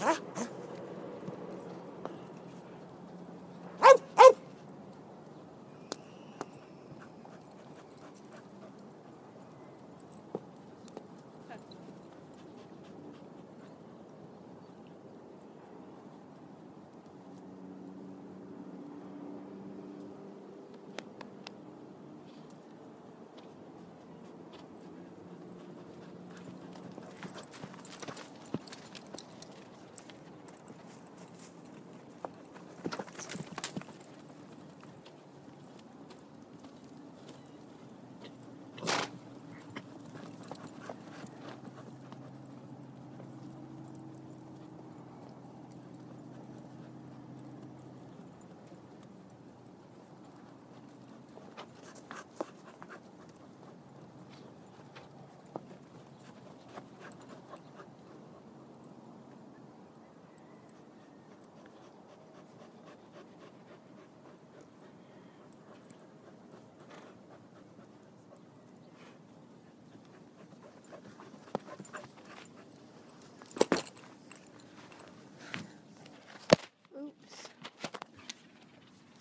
啊？啊？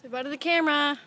Say bye to the camera.